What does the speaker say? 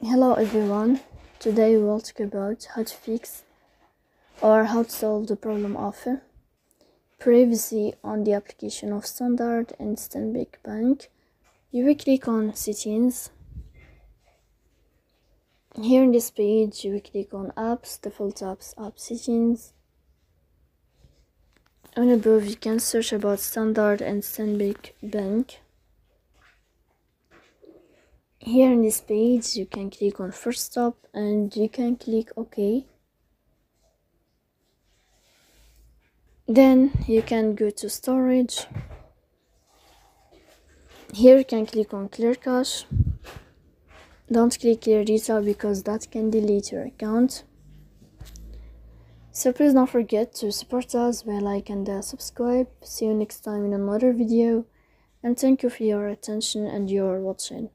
Hello everyone, today we will talk about how to fix or how to solve the problem of uh, privacy on the application of Standard and Stanbic Bank. You will click on settings. Here in this page you will click on apps, default apps, app settings. And above you can search about Standard and Stanbic Bank here in this page you can click on force stop and you can click ok. Then you can go to storage. Here you can click on clear cache. Don't click clear data because that can delete your account. So please don't forget to support us by like and uh, subscribe. See you next time in another video. And thank you for your attention and your watching